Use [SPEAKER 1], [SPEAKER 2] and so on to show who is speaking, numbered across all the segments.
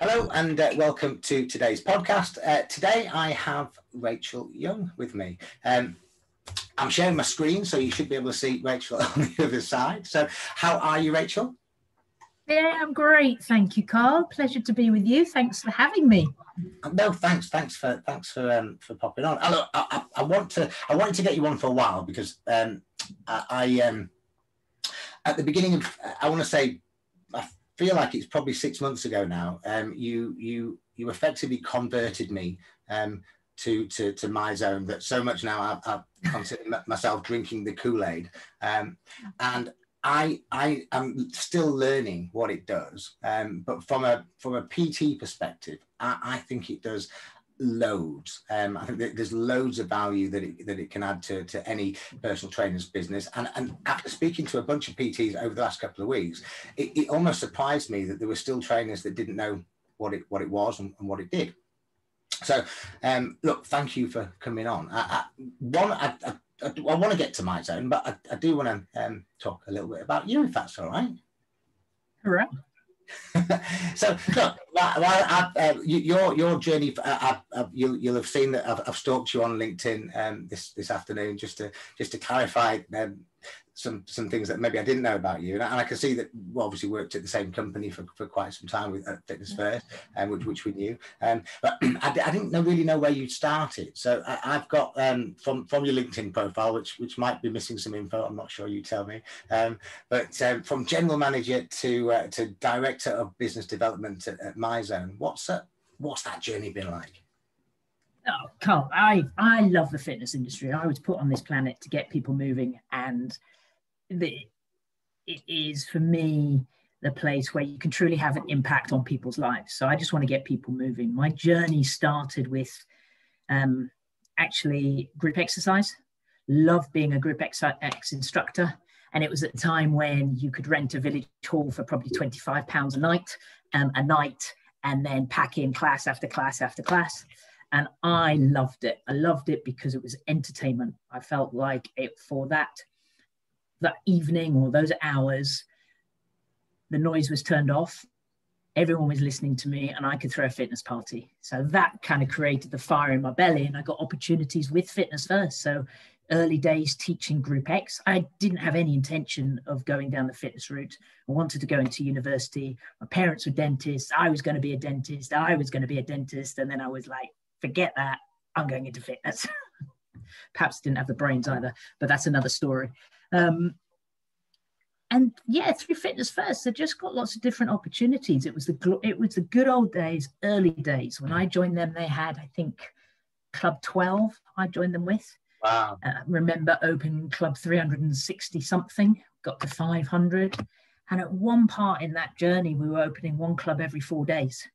[SPEAKER 1] Hello and uh, welcome to today's podcast. Uh, today I have Rachel Young with me. Um, I'm sharing my screen, so you should be able to see Rachel on the other side. So, how are you, Rachel?
[SPEAKER 2] Yeah, I'm great. Thank you, Carl. Pleasure to be with you. Thanks for having me.
[SPEAKER 1] No, thanks, thanks for thanks for um, for popping on. I, I, I, want to I wanted to get you on for a while because um, I, I um, at the beginning of I want to say I feel like it's probably six months ago now. Um, you you you effectively converted me um, to to to MyZone that so much now I, I consider myself drinking the Kool Aid, um, and I I am still learning what it does. Um, but from a from a PT perspective, I, I think it does loads. Um, I think there's loads of value that it, that it can add to, to any personal trainer's business. And, and after speaking to a bunch of PTs over the last couple of weeks, it, it almost surprised me that there were still trainers that didn't know what it what it was and, and what it did. So, um, look, thank you for coming on. I, I, one, I, I, I, want to get to MyZone, but I, I do want to um, talk a little bit about you, if that's all right.
[SPEAKER 2] All right.
[SPEAKER 1] so look, well, uh, your your journey. Uh, you'll you'll have seen that I've, I've stalked you on LinkedIn um, this this afternoon just to just to clarify um, some some things that maybe I didn't know about you, and I, and I can see that we obviously worked at the same company for, for quite some time with Fitness First, um, which which we knew. Um, but I, I didn't know, really know where you started. So I, have got um, from from your LinkedIn profile, which which might be missing some info. I'm not sure. You tell me. Um, but um, from general manager to uh, to director of business development at, at MyZone, what's that? What's that journey been like?
[SPEAKER 2] Oh, Carl, I I love the fitness industry. I was put on this planet to get people moving, and the, it is for me the place where you can truly have an impact on people's lives. So I just want to get people moving. My journey started with um, actually group exercise. Love being a group X instructor. And it was at a time when you could rent a village hall for probably 25 pounds a night, um, a night, and then pack in class after class after class. And I loved it. I loved it because it was entertainment. I felt like it for that that evening or those hours, the noise was turned off. Everyone was listening to me, and I could throw a fitness party. So that kind of created the fire in my belly, and I got opportunities with Fitness First. So early days teaching Group X, I didn't have any intention of going down the fitness route. I wanted to go into university. My parents were dentists. I was going to be a dentist. I was going to be a dentist, and then I was like, forget that. I'm going into fitness. Perhaps didn't have the brains either, but that's another story. Um, and yeah, through Fitness First, they just got lots of different opportunities. It was the it was the good old days, early days when I joined them. They had, I think, Club 12. I joined them with.
[SPEAKER 1] Wow.
[SPEAKER 2] Uh, remember opening Club 360 something, got to 500. And at one part in that journey, we were opening one club every four days.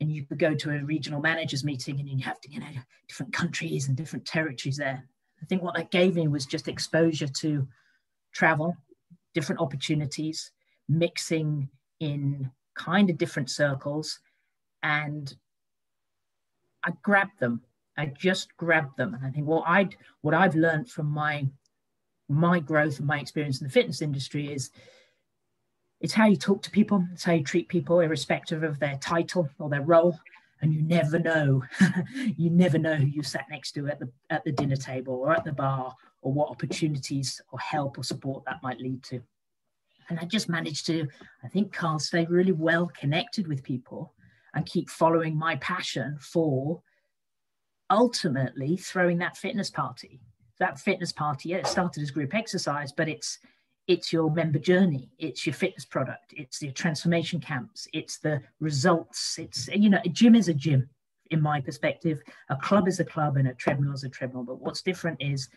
[SPEAKER 2] And you could go to a regional managers meeting and you have to, you know, different countries and different territories there. I think what that gave me was just exposure to travel, different opportunities, mixing in kind of different circles. And I grabbed them. I just grabbed them. And I think what I'd what I've learned from my my growth and my experience in the fitness industry is it's how you talk to people, it's how you treat people, irrespective of their title or their role. And you never know, you never know who you sat next to at the at the dinner table or at the bar or what opportunities or help or support that might lead to. And I just managed to, I think, Carl, stay really well connected with people and keep following my passion for ultimately throwing that fitness party. That fitness party, yeah, it started as group exercise, but it's it's your member journey, it's your fitness product, it's your transformation camps, it's the results. It's you know, a gym is a gym, in my perspective. A club is a club and a treadmill is a treadmill. But what's different is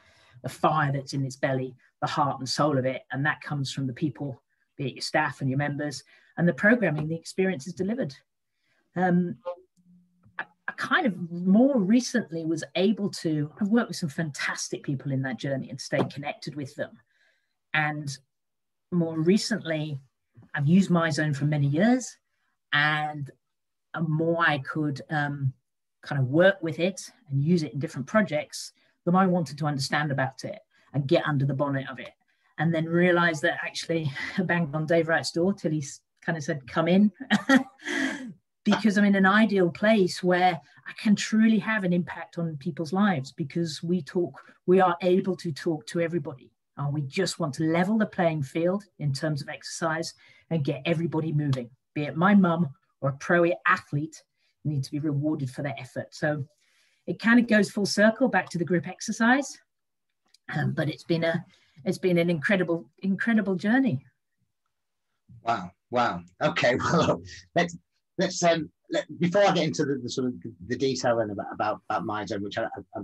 [SPEAKER 2] the fire that's in its belly, the heart and soul of it. And that comes from the people, be it your staff and your members, and the programming, the experience is delivered. Um, I, I kind of more recently was able to, I've worked with some fantastic people in that journey and stayed connected with them. And more recently, I've used MyZone for many years, and the more I could um, kind of work with it and use it in different projects, the more I wanted to understand about it. and get under the bonnet of it. And then realize that actually I banged on Dave Wright's door till he kind of said, come in. because I'm in an ideal place where I can truly have an impact on people's lives because we talk, we are able to talk to everybody. And we just want to level the playing field in terms of exercise and get everybody moving, be it my mum or a pro athlete need to be rewarded for their effort. So it kind of goes full circle back to the group exercise. Um, but it's been a it's been an incredible, incredible journey.
[SPEAKER 1] Wow. Wow. Okay. Well, let's let's um, let, before I get into the, the sort of the detail then about about, about MyZone, which I, I, I,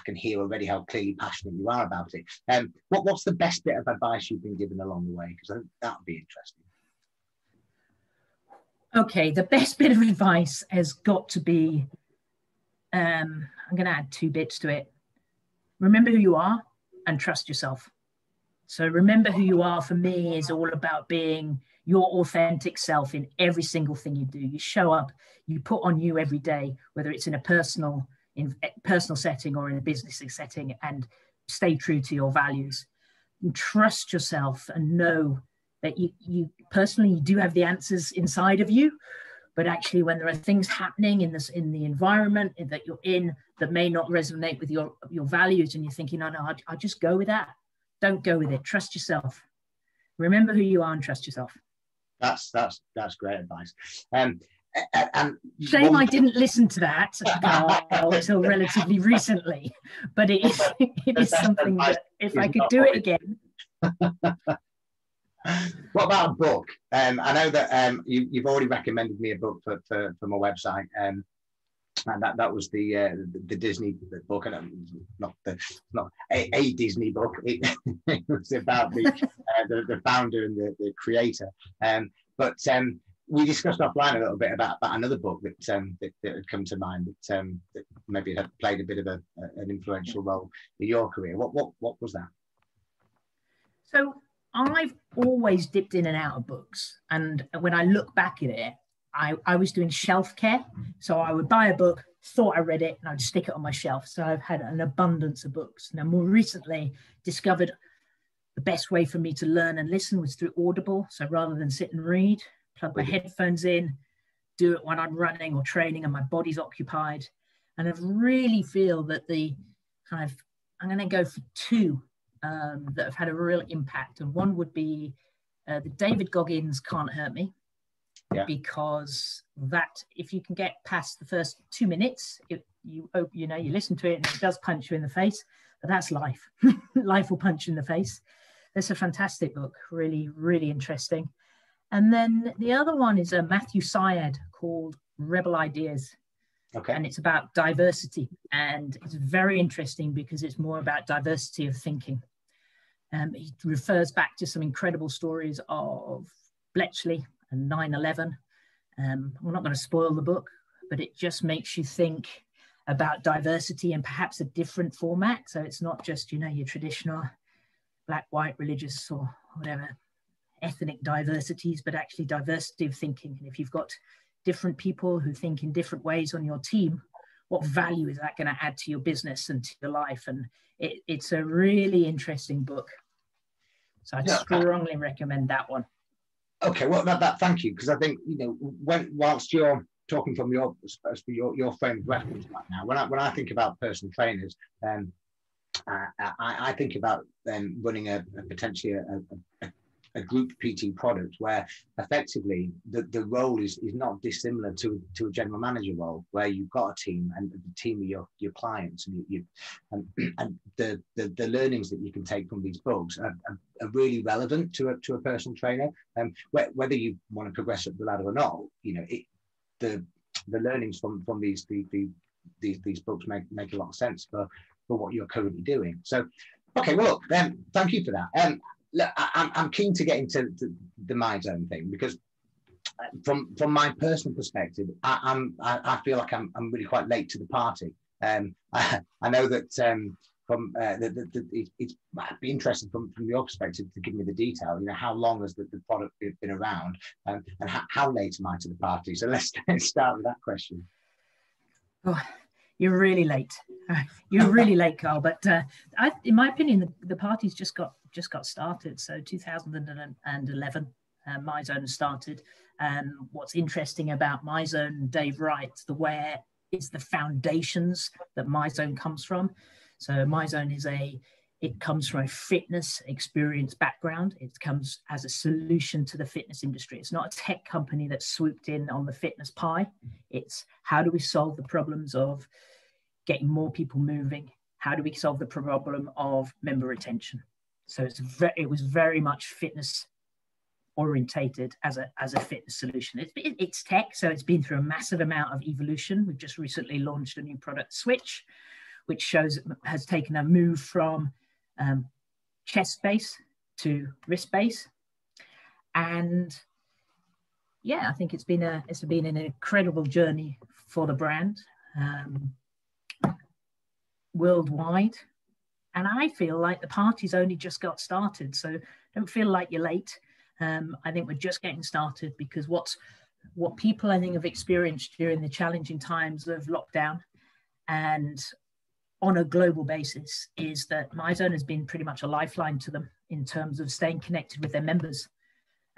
[SPEAKER 1] I can hear already how clearly passionate you are about it. Um, what what's the best bit of advice you've been given along the way? Because I think that would be interesting.
[SPEAKER 2] Okay, the best bit of advice has got to be. Um, I'm going to add two bits to it. Remember who you are and trust yourself. So remember who you are for me is all about being your authentic self in every single thing you do. You show up, you put on you every day, whether it's in a personal in personal setting or in a business setting, and stay true to your values. And trust yourself and know that you, you personally you do have the answers inside of you, but actually when there are things happening in this in the environment that you're in that may not resonate with your your values, and you're thinking, oh no, I'll, I'll just go with that. Don't go with it. Trust yourself. Remember who you are and trust yourself.
[SPEAKER 1] That's that's that's great advice. Um, and
[SPEAKER 2] shame one... I didn't listen to that until relatively recently, but it is it is something that if I could do it again.
[SPEAKER 1] what about a book? Um, I know that um, you, have already recommended me a book for, for, for my website. Um, and that that was the uh, the Disney book, and um, not the not a, a Disney book. It, it was about the, uh, the, the founder and the, the creator. Um, but um, we discussed offline a little bit about, about another book that, um, that, that had come to mind that, um, that maybe had played a bit of a, an influential role in your career. What what what was that?
[SPEAKER 2] So I've always dipped in and out of books, and when I look back at it, I, I was doing shelf care. So I would buy a book, thought I read it, and I'd stick it on my shelf. So I've had an abundance of books. Now, more recently, discovered the best way for me to learn and listen was through Audible. So rather than sit and read, plug my headphones in, do it when I'm running or training and my body's occupied. And I really feel that the kind of, I'm going to go for two um, that have had a real impact. And one would be uh, the David Goggins Can't Hurt Me yeah. because that if you can get past the first two minutes, it, you you know you listen to it and it does punch you in the face, but that's life. life will punch you in the face. That's a fantastic book, really really interesting. And then the other one is a Matthew Syed called Rebel Ideas. Okay. And it's about diversity. And it's very interesting because it's more about diversity of thinking. Um, he refers back to some incredible stories of Bletchley and 9 11. Um, I'm not going to spoil the book, but it just makes you think about diversity and perhaps a different format. So it's not just, you know, your traditional black, white, religious, or whatever ethnic diversities, but actually diversity of thinking. And if you've got different people who think in different ways on your team, what value is that going to add to your business and to your life? And it, it's a really interesting book. So I'd yeah. strongly recommend that one.
[SPEAKER 1] Okay, well, that, that thank you because I think you know when whilst you're talking from your your your frame of reference right now, when I when I think about personal trainers, um, I, I, I think about them running a, a potentially a, a, a group PT product where effectively the, the role is, is not dissimilar to, to a general manager role where you've got a team and the team of your, your clients and you, you and, and the, the, the learnings that you can take from these books are, are, are really relevant to a, to a personal trainer. And um, whether you want to progress up the ladder or not you know it, the the learnings from from these the, the, these these books make make a lot of sense for for what you're currently doing. So okay well look um, thank you for that. Um look, I, am keen to get into the, MyZone thing because uh, from from my personal perspective, I, am I, I, feel like I'm, I'm really quite late to the party. Um, I, I know that um, from uh, the, the, the, it, it's I'd be interesting from, from your perspective to give me the detail. You know, how long has the, the product been around, um, and how, how late am I to the party? So let's, let's start with that question.
[SPEAKER 2] Oh, you're really late. You're really late, Carl. But uh, I, in my opinion, the, the party's just got just got started. So 2011, uh, MyZone started. Um, what's interesting about MyZone, Dave Wright, the where is the foundations that MyZone comes from. So MyZone is a it comes from a fitness experience background. It comes as a solution to the fitness industry. It's not a tech company that swooped in on the fitness pie. It's how do we solve the problems of getting more people moving? How do we solve the problem of member retention? So it's very, it was very much fitness orientated as a as a fitness solution. It's it's tech, so it's been through a massive amount of evolution. We've just recently launched a new product, Switch, which shows has taken a move from um, chest base to wrist base, and yeah, I think it's been a it's been an incredible journey for the brand um, worldwide. And I feel like the party's only just got started, so don't feel like you're late. Um, I think we're just getting started because what's what people I think have experienced during the challenging times of lockdown and on a global basis is that MyZone has been pretty much a lifeline to them in terms of staying connected with their members,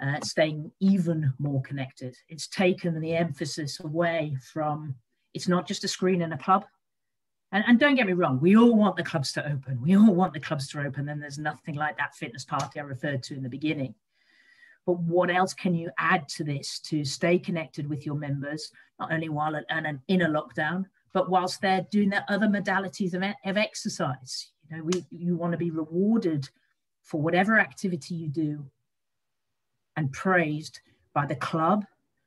[SPEAKER 2] uh, staying even more connected. It's taken the emphasis away from it's not just a screen in a club. And, and don't get me wrong, we all want the clubs to open. We all want the clubs to open. And there's nothing like that fitness party I referred to in the beginning. But what else can you add to this to stay connected with your members, not only while in an inner lockdown, but whilst they're doing their other modalities of, of exercise? You know, we, you want to be rewarded for whatever activity you do and praised by the club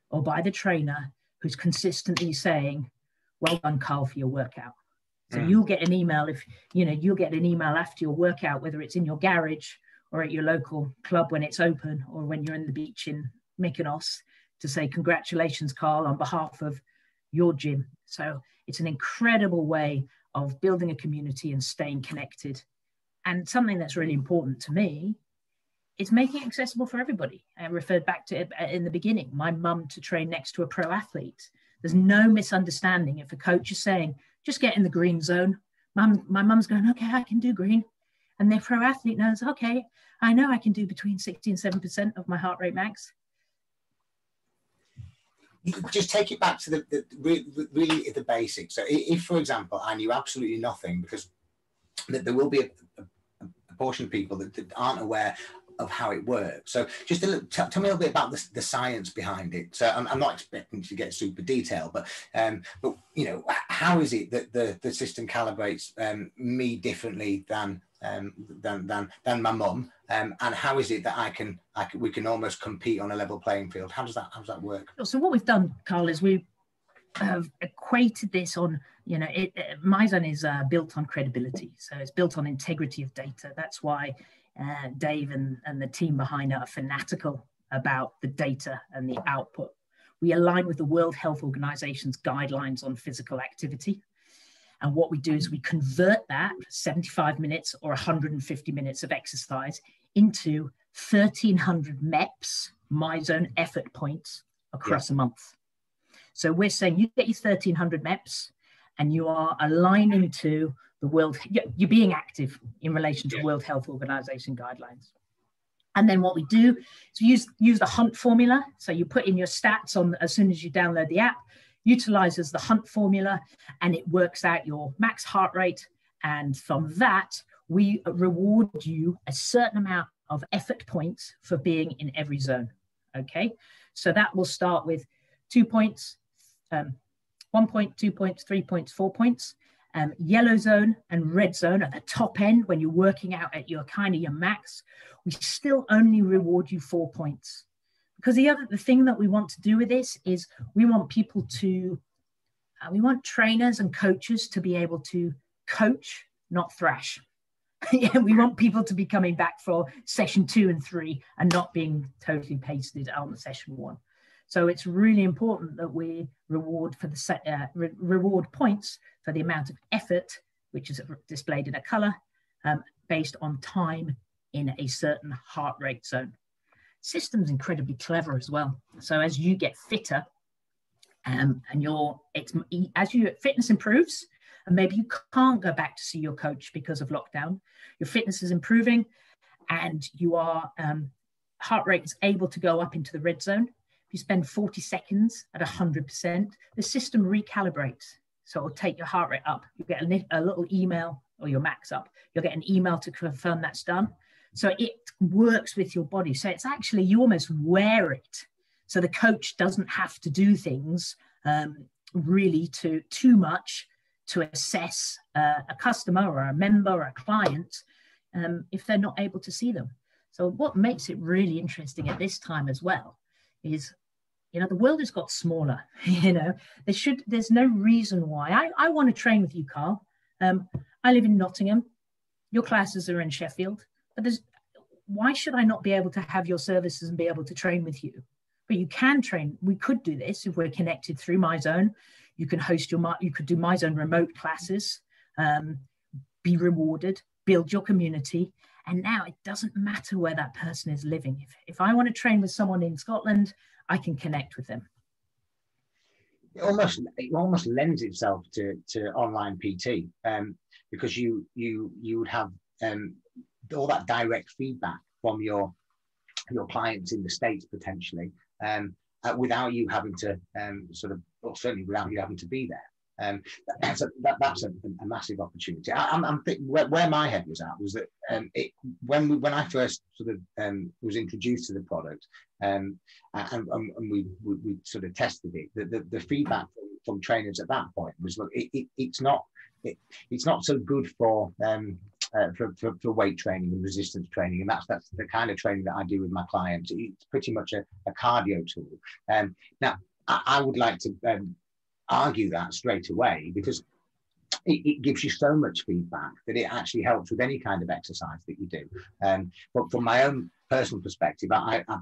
[SPEAKER 2] or by the trainer who's consistently saying, well done, Carl, for your workout. So mm. you'll get an email if, you know, you'll get an email after your workout, whether it's in your garage or at your local club when it's open or when you're in the beach in Mykonos to say, congratulations, Carl, on behalf of your gym. So it's an incredible way of building a community and staying connected. And something that's really important to me is making it accessible for everybody. I referred back to it in the beginning, my mum to train next to a pro athlete. There's no misunderstanding if a coach is saying, just get in the green zone. My mum's going, okay, I can do green. And the pro athlete knows, okay, I know I can do between 60 and 7% of my heart rate max.
[SPEAKER 1] Just take it back to the, the really the basics. So, if, for example, I knew absolutely nothing, because there will be a, a, a portion of people that, that aren't aware of how it works. So just a little, t- tell me a little bit about the, the science behind it. So I'm, I'm, not expecting to get super detailed, but um, but you know, how is it that the, the system calibrates um, me differently than um, than than than my mum? Um, and how is it that I can, I can we can almost compete on a level playing field? How does that how does that work?
[SPEAKER 2] So what we've done, Carl, is we have equated this on you know it, it MyZone is uh, built on credibility, so it's built on integrity of data. That's why uh, Dave and, and the team behind it are fanatical about the data and the output. We align with the World Health Organization's guidelines on physical activity. And what we do is we convert that 75 minutes or 150 minutes of exercise into 1300 MEPS, MyZone effort points across yeah. a month. So we're saying you get your 1300 MEPS and you are aligning to the World, you're being active in relation to. World Health Organization guidelines. And then what we do is use, use the HUNT formula. So you put in your stats on as soon as you download the app, utilizes the HUNT formula, and it works out your max heart rate. And from that, we reward you a certain amount of effort points for being in every zone. Okay. So that will start with two points, um, one point, two points, three points, four points um, yellow zone and red zone at the top end when you're working out at your kind of your max, we still only reward you four points. Because the other the thing that we want to do with this is we want people to uh, we want trainers and coaches to be able to coach, not thrash. yeah, we want people to be coming back for session two and three and not being totally pasted on session one. So it's really important that we reward for the set, uh, re reward points for the amount of effort, which is displayed in a color, um, based on time in a certain heart rate zone. System's incredibly clever as well. So as you get fitter, um, and your it's as your fitness improves, and maybe you can't go back to see your coach because of lockdown. Your fitness is improving, and you are um, heart rate is able to go up into the red zone. If you spend 40 seconds at 100%, the system recalibrates. So it'll take your heart rate up. You get a, a little email or your max up. You'll get an email to confirm that's done. So it works with your body. So it's actually, you almost wear it. So the coach doesn't have to do things um, really to too much to assess uh, a customer or a member or a client um, if they're not able to see them. So what makes it really interesting at this time as well is, you know, the world has got smaller. you know, there should there's no reason why I, I want to train with you, Carl. Um, I live in Nottingham. Your classes are in Sheffield, but there's why should I not be able to have your services and be able to train with you? But you can train. We could do this if we're connected through MyZone You can host your you could do MyZone remote classes, um, be rewarded, build your community, and now it doesn't matter where that person is living. If, if I want to train with someone in Scotland, I can connect with them.
[SPEAKER 1] It almost it almost lends itself to, to online PT um, because you you you would have um, all that direct feedback from your your clients in the states potentially um, uh, without you having to um, sort of, or certainly without you having to be there. Um, that's a, that, that's a, a, massive opportunity. I, am I'm thinking where, where, my head was at was that um, it, when we, when I first sort of um, was introduced to the product um, and, and we, we, we, sort of tested it, the, the, the feedback from, from, trainers at that point was look, it, it, it's not it, it's not so good for um, uh, for, for, for, weight training and resistance training. And that's that's the kind of training that I do with my clients. It's pretty much a, a cardio tool. Um, now, I, I, would like to um, argue that straight away because it, it, gives you so much feedback that it actually helps with any kind of exercise that you do. Um, but from my own personal perspective, I, I,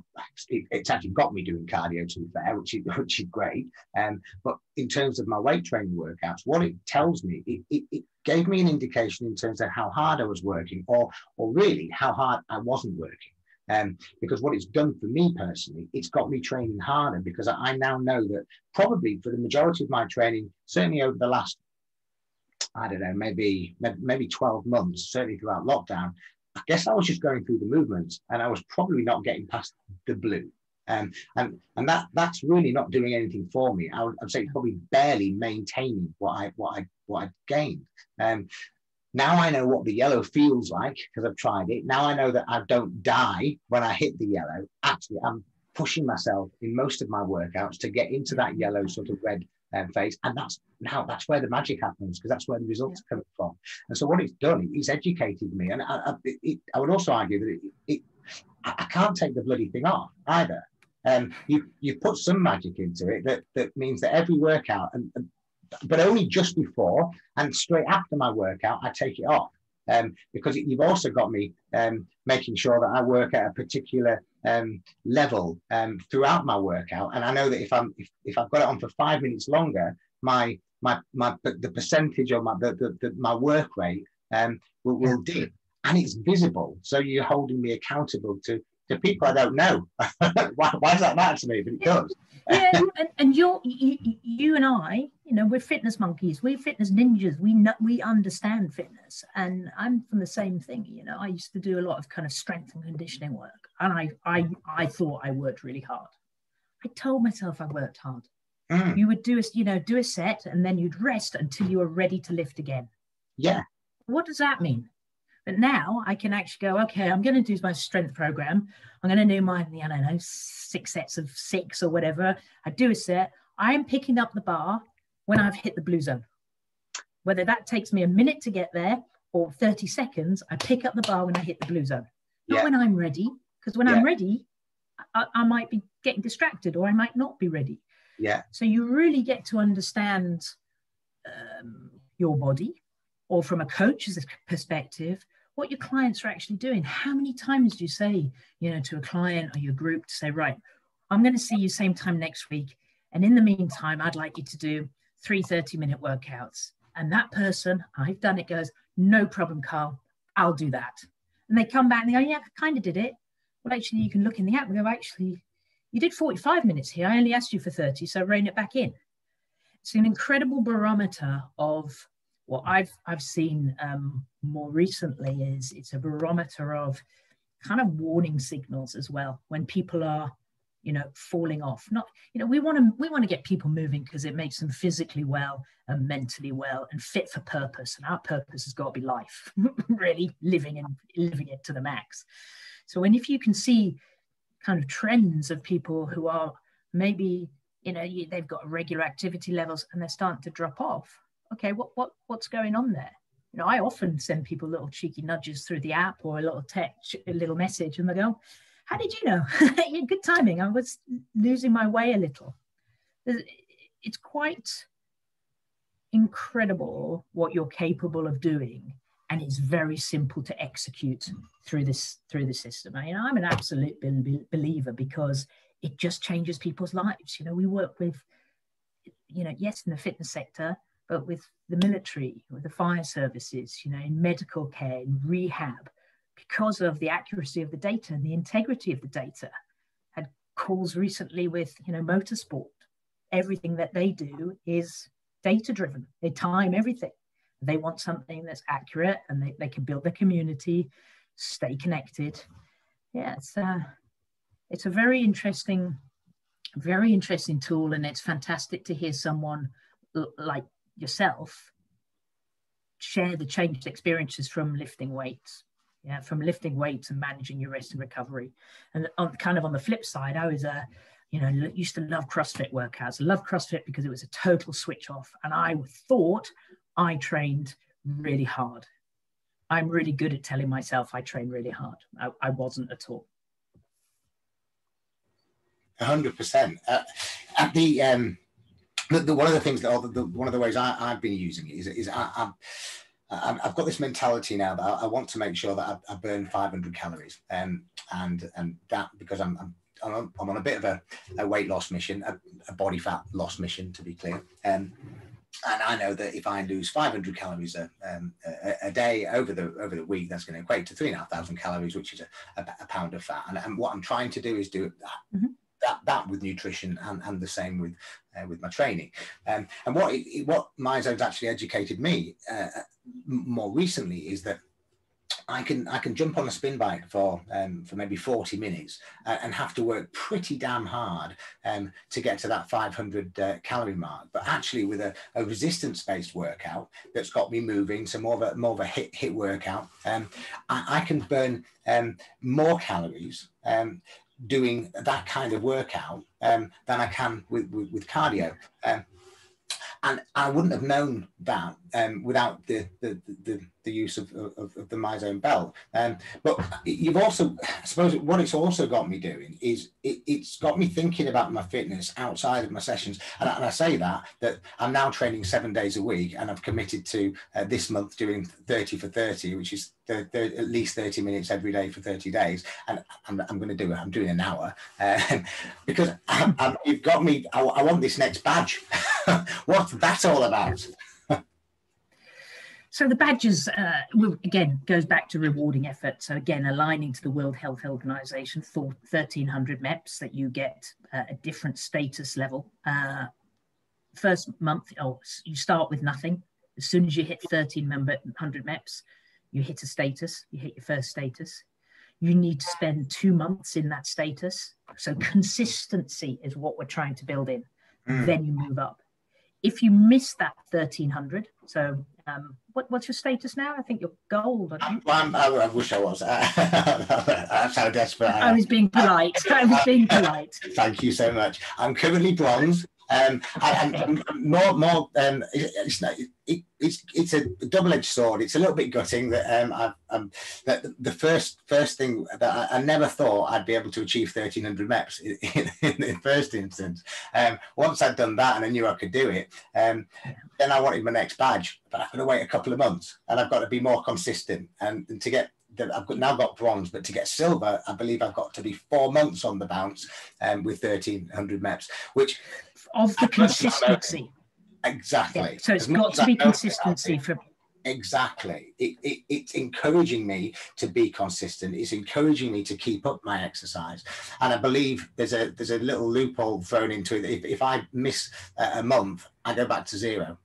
[SPEAKER 1] it, it's actually got me doing cardio to be fair, which is, which is great. Um, but in terms of my weight training workouts, what it tells me, it, it, it gave me an indication in terms of how hard I was working or, or really how hard I wasn't working. Um, because what it's done for me personally, it's got me training harder because I, I now know that probably for the majority of my training, certainly over the last, I don't know, maybe maybe 12 months, certainly throughout lockdown, I guess I was just going through the movements and I was probably not getting past the blue. Um, and and that that's really not doing anything for me. I would, I'd say probably barely maintaining what I what I what I gained. Um, now I know what the yellow feels like because I've tried it. Now I know that I don't die when I hit the yellow. Actually, I'm pushing myself in most of my workouts to get into that yellow sort of red um, phase, and that's now that's where the magic happens because that's where the results yeah. coming from. And so what it's done, it's educated me, and I, I, it, I would also argue that it, it, I can't take the bloody thing off either. Um, you you put some magic into it that that means that every workout and, and but only just before and straight after my workout, I take it off. Um, because you've also got me um, making sure that I work at a particular um, level um, throughout my workout, and I know that if I'm if, if I've got it on for five minutes longer, my my my the percentage of my the, the, the my work rate um, will, will dip, and it's visible. So you're holding me accountable to to people I don't know. why, why, does that matter to me? But it does.
[SPEAKER 2] yeah, and, and you're, you, you and I, you know, we're fitness monkeys. We're fitness ninjas. We know, we understand fitness, and I'm from the same thing. You know, I used to do a lot of kind of strength and conditioning work, and I, I, I thought I worked really hard. I told myself I worked hard. Mm. You would do a, you know, do a set, and then you'd rest until you were ready to lift again.
[SPEAKER 1] Yeah.
[SPEAKER 2] What does that mean? But now I can actually go, okay, I'm going to do my strength program. I'm going to do my, I don't know, six sets of six or whatever. I do a set. I'm picking up the bar when I've hit the blue zone. Whether that takes me a minute to get there or 30 seconds, I pick up the bar when I hit the blue zone. Not yeah. when I'm ready, because when yeah. I'm ready, I, I, might be getting distracted or I might not be ready.
[SPEAKER 1] Yeah.
[SPEAKER 2] So you really get to understand um, your body, or from a coach's perspective, what your clients are actually doing. How many times do you say, you know, to a client or your group to say, right, I'm going to see you same time next week. And in the meantime, I'd like you to do three 30 minute workouts. And that person, I've done it, goes, no problem, Carl, I'll do that. And they come back and they go, yeah, I kind of did it. Well, actually, you can look in the app and go, actually, you did 45 minutes here. I only asked you for 30, so rein it back in. It's an incredible barometer of what I've I've seen um, more recently is it's a barometer of kind of warning signals as well when people are you know falling off. Not you know we want to we want to get people moving because it makes them physically well and mentally well and fit for purpose and our purpose has got to be life really living and living it to the max. So when if you can see kind of trends of people who are maybe you know they've got regular activity levels and they're starting to drop off okay what what what's going on there? You know i often send people little cheeky nudges through the app or a little text a little message and they go how did you know? Good timing. I was losing my way a little. It's quite incredible what you're capable of doing and it's very simple to execute through this through the system. I mean, i'm an absolute believer because it just changes people's lives. You know we work with you know yes in the fitness sector but with the military with the fire services you know in medical care in rehab because of the accuracy of the data and the integrity of the data had calls recently with you know motorsport. Everything that they do is data driven they time everything. They want something that's accurate and they, they can build their community stay connected. Yeah it's uh, it's a very interesting very interesting tool and it's fantastic to hear someone like yourself share the changed experiences from lifting weights yeah from lifting weights and managing your rest and recovery. And on kind of on the flip side i was a you know used to love crossfit workouts. Love crossfit because it was a total switch off and i thought i trained really hard. I'm really good at telling myself i train really hard. I, I wasn't at all.
[SPEAKER 1] Hundred percent. Uh, at the um, the, the, one of the things that, the, one of the ways I, have been using it is, is I, I, have got this mentality now that I, I want to make sure that I, I burn 500 calories, um, and and that because I'm, I'm I'm on a bit of a, a weight loss mission, a, a, body fat loss mission, to be clear. Um, and I know that if I lose 500 calories a, um, a, a, day over the over the week, that's going to equate to three and a half thousand calories, which is a, a, pound of fat. And, and, what I'm trying to do is do mm-hmm that that with nutrition and, and the same with uh, with my training. Um, and what it, what MyZone's actually educated me uh, more recently is that I can I can jump on a spin bike for um, for maybe 40 minutes uh, and have to work pretty damn hard um, to get to that 500 uh, calorie mark. But actually, with a, a resistance based workout that's got me moving, so more of a more of a HIIT HIIT workout, um, I, I, can burn um, more calories um, doing that kind of workout um, than I can with, with, with cardio. Um, and I wouldn't have known that um, without the, the, the, the, use of, of, of the MyZone belt. Um, but you've also, I suppose, what it's also got me doing is it, has got me thinking about my fitness outside of my sessions. And, and, I say that, that I'm now training seven days a week and I've committed to uh, this month doing 30 for 30, which is the, the, at least 30 minutes every day for 30 days. And I'm, I'm going to do it. I'm doing an hour um, because I'm, I'm, you've got me, I, I want this next badge. What's that all about?
[SPEAKER 2] So the badges, uh, again, goes back to rewarding effort. So again, aligning to the World Health Organization for 1300 MEPS that you get uh, a different status level. Uh, first month, oh, you start with nothing. As soon as you hit 1300 MEPS, you hit a status, you hit your first status. You need to spend two months in that status. So consistency is what we're trying to build in. Mm. Then you move up. If you miss that 1300, so um, what, what's your status now? I think you're gold. I,
[SPEAKER 1] I, I wish I was. That's how desperate I,
[SPEAKER 2] I was being polite. I was being polite.
[SPEAKER 1] Thank you so much. I'm currently bronze. Um, and, more, more. Um, it's, it, it's it's a double-edged sword. It's a little bit gutting that um, I, um, that the first first thing that I, I, never thought I'd be able to achieve 1300 MEPS in, in, in the first instance. Um, once I'd done that and I knew I could do it, um, then I wanted my next badge, but I've got to wait a couple of months and I've got to be more consistent and, and to get I've got, now got bronze, but to get silver, I believe I've got to be four months on the bounce um, with 1300 MEPS, which
[SPEAKER 2] of the consistency.
[SPEAKER 1] Exactly.
[SPEAKER 2] Yeah. So it's got to be consistency for
[SPEAKER 1] exactly it, it, it's encouraging me to be consistent it's encouraging me to keep up my exercise and i believe there's a there's a little loophole thrown into it if, if i miss a month i go back to zero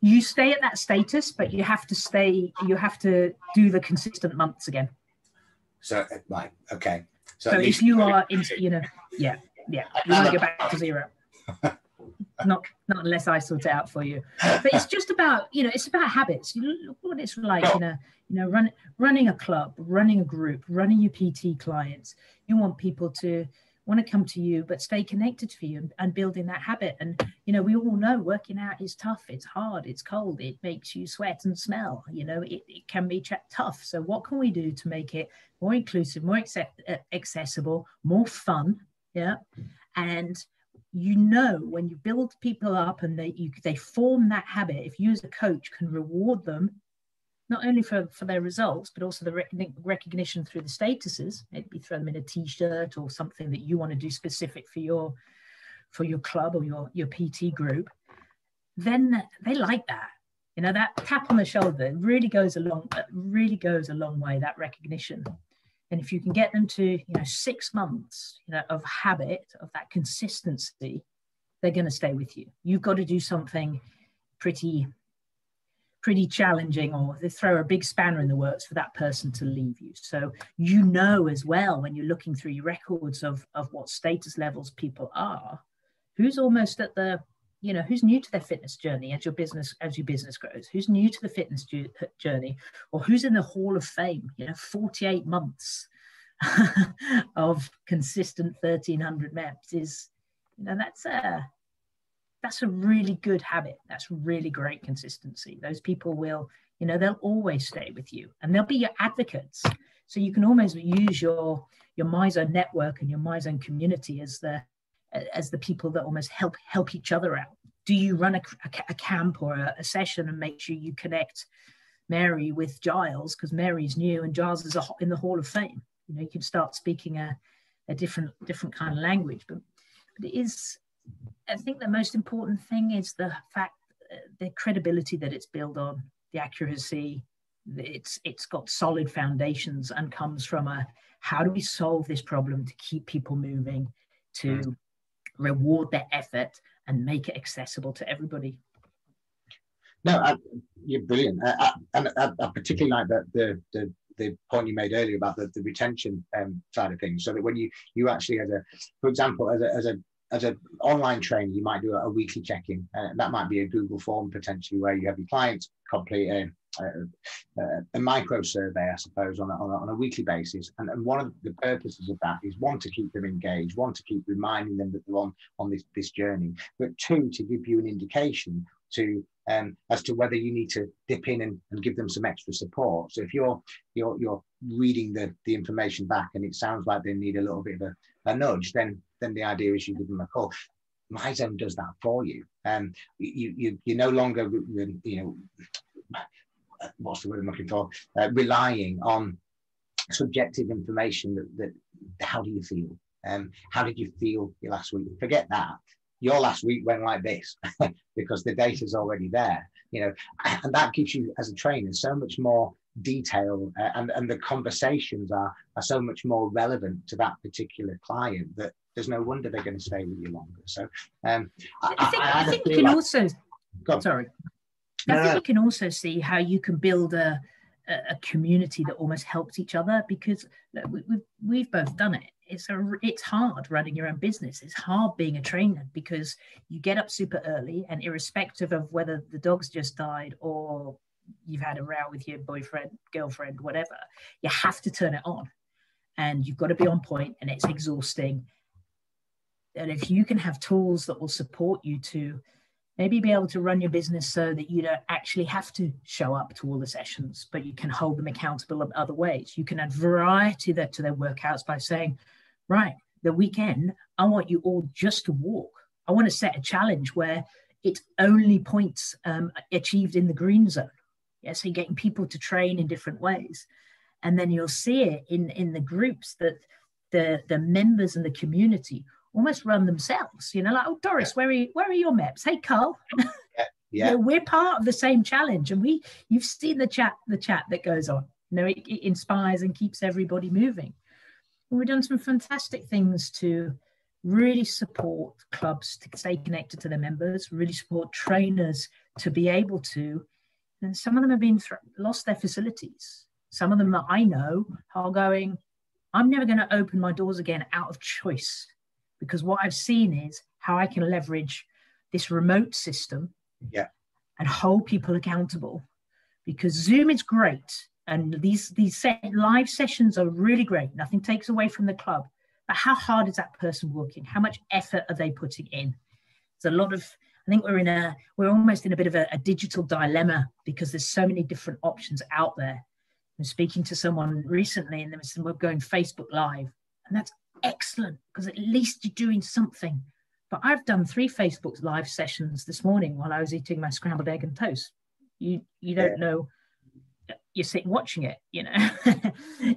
[SPEAKER 2] you stay at that status, but you have to stay. You have to do the consistent months again.
[SPEAKER 1] So uh, right, okay.
[SPEAKER 2] So, so if you are into, you know, yeah, yeah, you want to go back to zero. not not unless I sort it out for you. But it's just about you know it's about habits. You look what it's like in a you know run, running a club, running a group, running your PT clients. You want people to want to come to you, but stay connected to you and, and building that habit. And you know we all know working out is tough. It's hard. It's cold. It makes you sweat and smell. You know it, it can be tough. So what can we do to make it more inclusive, more accept, uh, accessible, more fun? Yeah, and you know when you build people up and they you, they form that habit if you as a coach can reward them not only for, for their results but also the rec- recognition through the statuses maybe throw them in a t-shirt or something that you want to do specific for your for your club or your your pt group then they like that. You know that tap on the shoulder really goes a long really goes a long way that recognition and if you can get them to, you know, six months, you know, of habit, of that consistency, they're going to stay with you. You've got to do something pretty, pretty challenging or they throw a big spanner in the works for that person to leave you. So you know as well when you're looking through your records of, of what status levels people are, who's almost at the you know who's new to their fitness journey as your business as your business grows? Who's new to the fitness journey? Or who's in the hall of fame you know 48 months of consistent 1300 MEPs is you know that's a that's a really good habit. That's really great consistency. Those people will you know they'll always stay with you and they'll be your advocates. So you can almost use your your MyZone network and your MyZone community as the as the people that almost help help each other out. Do you run a, a, a camp or a, a, session and make sure you connect mary with giles? Because mary's new and giles is in the hall of fame. You know you can start speaking a, a different different kind of language. But, but it is i think the most important thing is the fact uh, the credibility that it's built on the accuracy it's it's got solid foundations and comes from a how do we solve this problem to keep people moving to mm reward their effort and make it accessible to everybody.
[SPEAKER 1] No, I, you're brilliant, I, and I, I, particularly like the, the, the the point you made earlier about the, the retention um, side of things. So that when you you actually as a, for example, as a as a as an online trainer, you might do a, a weekly check-in. Uh, that might be a Google form potentially where you have your clients complete a, a, a micro survey, I suppose, on a, on a, on a weekly basis. And, and, one of the purposes of that is one, to keep them engaged, one, to keep reminding them that they're on, on this, this journey, but two, to give you an indication to um, as to whether you need to dip in and, and give them some extra support. So if you're you're you're reading the, the information back and it sounds like they need a little bit of a, a nudge, then then the idea is you give them a call. MyZone does that for you. Um, you, you, you're no longer, you know, what's the word I'm looking for? Uh, relying on subjective information that, that how do you feel? Um, how did you feel your last week? Forget that. Your last week went like this because the data's already there, you know, and that gives you as a trainer so much more detail uh, and, and the conversations are, are so much more relevant to that particular client that there's no wonder they're going to stay with you longer. So um,
[SPEAKER 2] I, I think, I, I think we can like, also, sorry, I think you can also see how you can build a, a community that almost helps each other because we, we've, we've both done it. It's a it's hard running your own business. It's hard being a trainer because you get up super early and irrespective of whether the dog's just died or you've had a row with your boyfriend, girlfriend, whatever, you have to turn it on. And you've got to be on point and it's exhausting. And if you can have tools that will support you to maybe be able to run your business so that you don't actually have to show up to all the sessions, but you can hold them accountable in other ways. You can add variety that to their workouts by saying, right, the weekend, I want you all just to walk. I want to set a challenge where it's only points um, achieved in the green zone. Yeah, so getting people to train in different ways. And then you'll see it in, in the groups that the, the members and the community almost run themselves. You know, like, oh, Doris, where are you, where are your maps? Hey, Carl. Yeah.
[SPEAKER 1] yeah. you
[SPEAKER 2] know, we're part of the same challenge, and we you've seen the chat the chat that goes on. You know, it, it inspires and keeps everybody moving. And we've done some fantastic things to really support clubs to stay connected to their members, really support trainers to be able to, and some of them have been th- lost their facilities. Some of them that I know are going, I'm never going to open my doors again out of choice because what I've seen is how I can leverage this remote system
[SPEAKER 1] yeah.
[SPEAKER 2] and hold people accountable because Zoom is great and these these live sessions are really great. Nothing takes away from the club, but how hard is that person working? How much effort are they putting in? There's a lot of I think we're in a we're almost in a bit of a, a digital dilemma because there's so many different options out there. I'm speaking to someone recently and they said we're going Facebook Live, and that's excellent because at least you're doing something. But I've done three Facebook Live sessions this morning while I was eating my scrambled egg and toast. You you don't yeah. know you're sitting watching it. You know,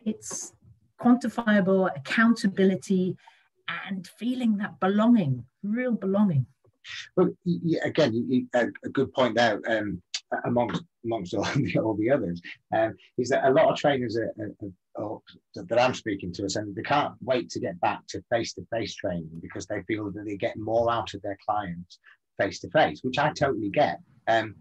[SPEAKER 2] it's quantifiable accountability and feeling that belonging, real belonging.
[SPEAKER 1] Well, again, a good point there. Um, amongst amongst all the, all the others, um, is that a lot of trainers are, are, are, that I'm speaking to are saying they can't wait to get back to face to face training because they feel that they get more out of their clients face to face, which I totally get. Um,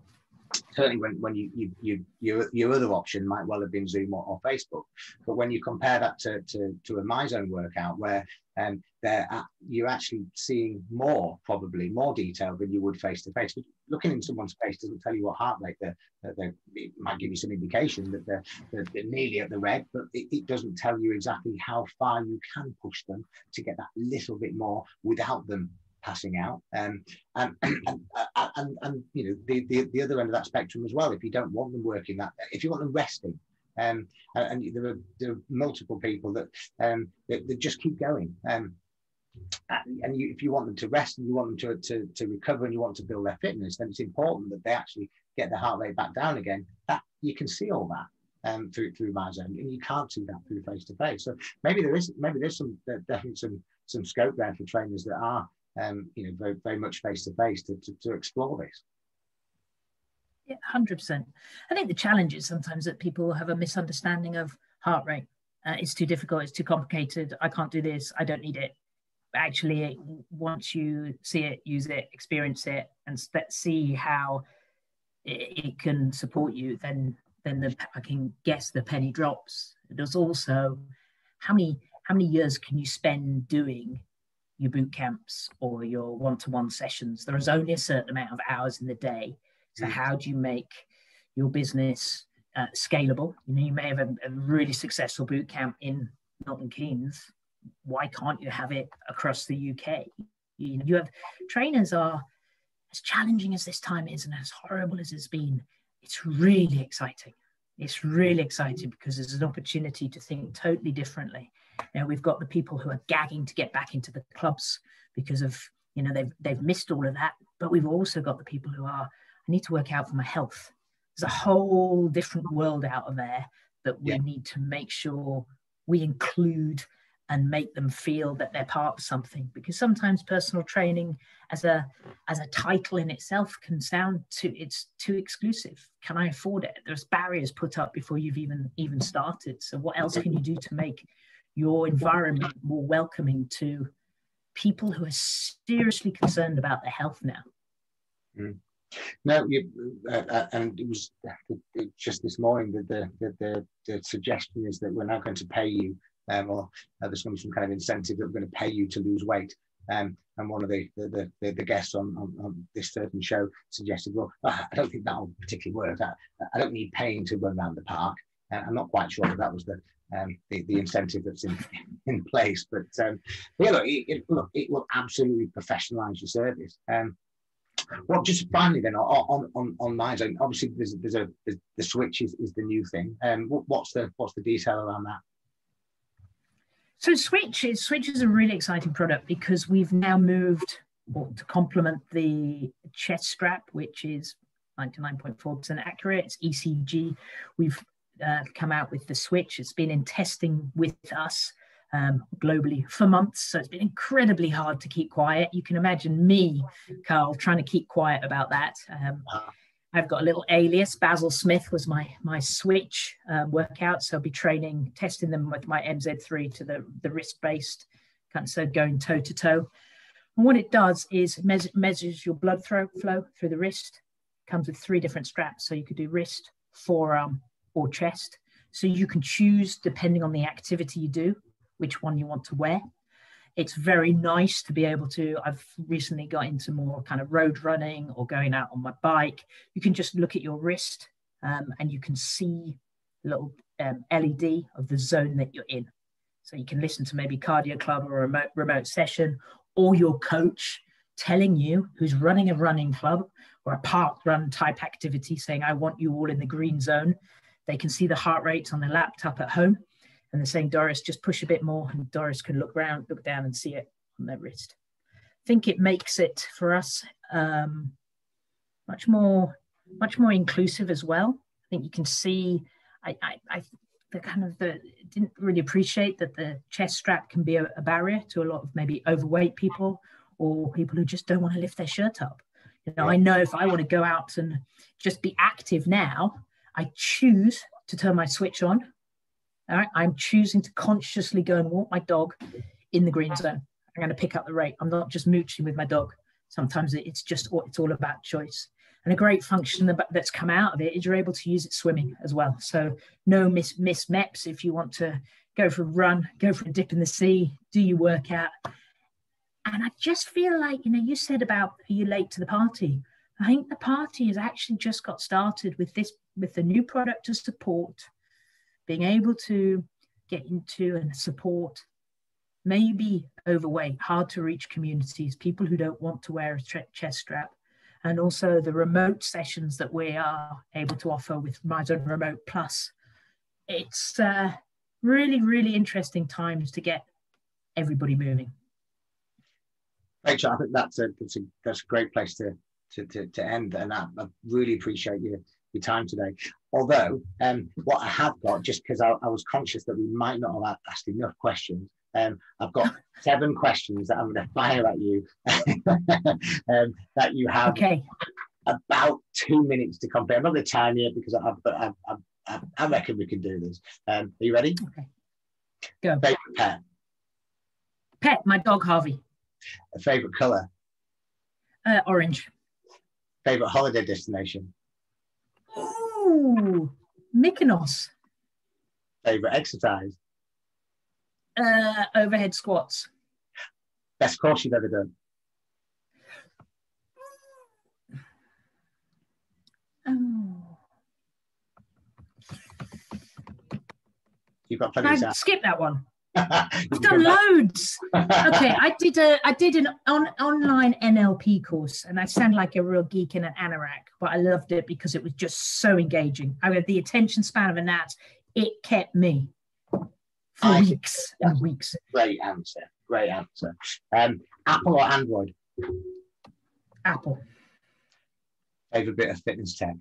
[SPEAKER 1] certainly when, when you, you, you, your, your other option might well have been Zoom or, or Facebook. But when you compare that to, to, to a MyZone workout where um, they're at, you're actually seeing more, probably more detail than you would face to face. Looking in someone's face doesn't tell you what heart rate they're, they're, it might give you some indication that they're, they're, they're nearly at the red, but it, it, doesn't tell you exactly how far you can push them to get that little bit more without them passing out. Um, and, and, and, and, and, you know, the, the, the other end of that spectrum as well, if you don't want them working that, if you want them resting, um, and, and there, are, there are multiple people that, um, that, that just keep going. Um, and you, if you want them to rest and you want them to, to, to recover and you want to build their fitness, then it's important that they actually get their heart rate back down again. That you can see all that um, through through MyZone, and you can't see that through face to face. So maybe there is maybe there's some definitely some some scope there for trainers that are um, you know, very, very much face to face to to explore this.
[SPEAKER 2] Yeah, hundred percent. I think the challenge is sometimes that people have a misunderstanding of heart rate. Uh, it's too difficult. It's too complicated. I can't do this. I don't need it. But actually, once you see it, use it, experience it, and see how it, it can support you, then then the, I can guess the penny drops. There's also how many how many years can you spend doing your boot camps or your one-to-one sessions there is only a certain amount of hours in the day. So mm. how do you make your business uh, scalable? You know you may have a, a, really successful boot camp in milton keynes. Why can't you have it across the uk you know you have trainers are as challenging as this time is and as horrible as it's been. It's really exciting. It's really exciting because there's an opportunity to think totally differently you know, we've got the people who are gagging to get back into the clubs because of you know they've they've missed all of that. But we've also got the people who are I need to work out for my health. There's a whole different world out of there that we yeah. need to make sure we include and make them feel that they're part of something because sometimes personal training as a as a title in itself can sound too it's too exclusive can i afford it there's barriers put up before you've even even started so what else can you do to make your environment more welcoming to people who are seriously concerned about their health now.
[SPEAKER 1] Mm. No, you, uh, uh, and it was just this morning that the, the, the, the, suggestion is that we're now going to pay you, um, or uh, there's going to be some kind of incentive that we're going to pay you to lose weight. Um, and one of the the, the, the guests on, on, on, this certain show suggested, well, I don't think that'll particularly work. I, I don't need paying to run around the park. Uh, I'm not quite sure that that was the, um, the, the incentive that's in, in place. But, um, yeah, look it, it, look, it will absolutely professionalise your service. Um, well, just finally then on on on MyZone, obviously there's there's a there's, the switch is, is the new thing. Um, what's the what's the detail around that?
[SPEAKER 2] So Switch is Switch is a really exciting product because we've now moved to complement the chest strap, which is 99.4% accurate. It's ECG. We've uh, come out with the Switch. It's been in testing with us um, globally for months. So it's been incredibly hard to keep quiet. You can imagine me, Carl, trying to keep quiet about that. Um, I've got a little alias. Basil Smith was my my Switch um, workout. So I'll be training, testing them with my MZ3 to the, the wrist based, kind of so going toe to toe. And what it does is measures your blood flow through the wrist, comes with three different straps. So you could do wrist, forearm, or chest. So you can choose, depending on the activity you do, which one you want to wear. It's very nice to be able to. I've recently got into more kind of road running or going out on my bike. You can just look at your wrist um, and you can see a little um, LED of the zone that you're in. So you can listen to maybe cardio club or a remote, remote session or your coach telling you who's running a running club or a park run type activity saying, I want you all in the green zone. They can see the heart rates on their laptop at home. And they're saying, Doris, just push a bit more. And Doris can look around, look down and see it on their wrist. I think it makes it for us um, much more, much more inclusive as well. I think you can see, I, I, I the kind of the didn't really appreciate that the chest strap can be a, a barrier to a lot of maybe overweight people or people who just don't want to lift their shirt up. You know, I know if I want to go out and just be active now, I choose to turn my switch on. All right, I'm choosing to consciously go and walk my dog in the green zone. I'm going to pick up the rate. I'm not just mooching with my dog. Sometimes it's just it's all about choice. And a great function that's come out of it is you're able to use it swimming as well. So no miss miss MEPS if you want to go for a run, go for a dip in the sea, do your workout. And I just feel like, you know, you said about are you late to the party? I think the party has actually just got started with this, with the new product to support, being able to get into and support maybe overweight, hard to reach communities, people who don't want to wear a chest strap, and also the remote sessions that we are able to offer with MyZone Remote Plus. It's uh, really, really interesting times to get everybody moving.
[SPEAKER 1] Rachel, I think that's a that's a that's a great place to to, to, to end, and I, I really appreciate your your time today. Although, um, what I have got, just because I, I, was conscious that we might not have asked enough questions, um, I've got seven questions that I'm going to fire at you um, that you have
[SPEAKER 2] okay.
[SPEAKER 1] about two minutes to complete. I'm not going to time you because I, but I, I, I, reckon we can do this. Um, are you ready?
[SPEAKER 2] Okay. Go.
[SPEAKER 1] Favorite pet?
[SPEAKER 2] Pet, my dog Harvey.
[SPEAKER 1] A favorite color?
[SPEAKER 2] Uh, orange.
[SPEAKER 1] Favorite holiday destination?
[SPEAKER 2] Ooh, Mykonos.
[SPEAKER 1] Favorite exercise?
[SPEAKER 2] Uh, overhead squats.
[SPEAKER 1] Best course you've ever done?
[SPEAKER 2] Oh.
[SPEAKER 1] You've got plenty.
[SPEAKER 2] I skip that one. I've done loads. okay, I did a I did an on, online NLP course, and I sound like a real geek in an anorak, but I loved it because it was just so engaging. I had the attention span of a gnat. It kept me for I weeks and weeks.
[SPEAKER 1] Great answer. Great answer. Um, Apple or Android?
[SPEAKER 2] Apple.
[SPEAKER 1] Favorite bit of fitness tech?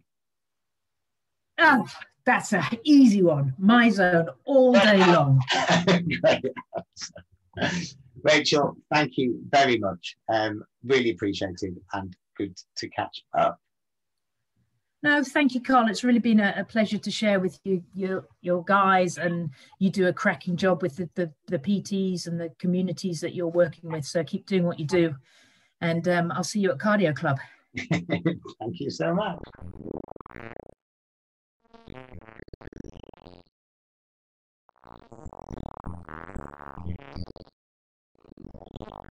[SPEAKER 2] Oh, that's an easy one. MyZone all day long.
[SPEAKER 1] Rachel, thank you very much. Um, really appreciate it and good to catch up.
[SPEAKER 2] No, thank you, Carl. It's really been a, a, pleasure to share with you your your guys, and you do a cracking job with the, the, the PTs and the communities that you're working with. So keep doing what you do, and um, I'll see you at Cardio Club.
[SPEAKER 1] thank you so much. Thank you.